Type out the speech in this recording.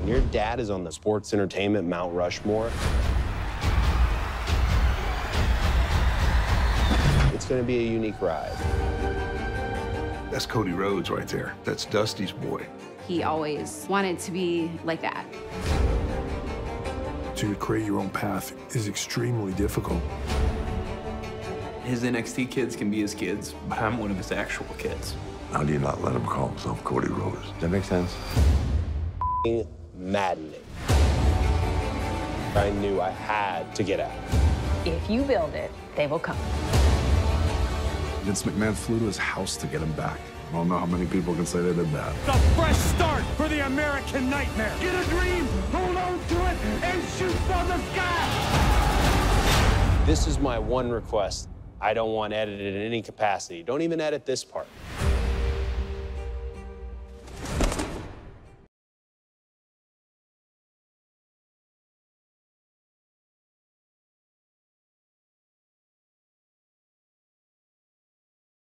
When your dad is on the sports entertainment Mount Rushmore, it's going to be a unique ride. That's Cody Rhodes right there. That's Dusty's boy. He always wanted to be like that. To create your own path is extremely difficult. His NXT kids can be his kids, but I'm one of his actual kids. How do you not let him call himself Cody Rhodes? Does that make sense? Maddening. I knew I had to get out. If you build it, they will come. Vince McMahon flew to his house to get him back. I don't know how many people can say they did that. A fresh start for the American Nightmare. Get a dream, hold on to it, and shoot for the sky. This is my one request. I don't want edited in any capacity. Don't even edit this part.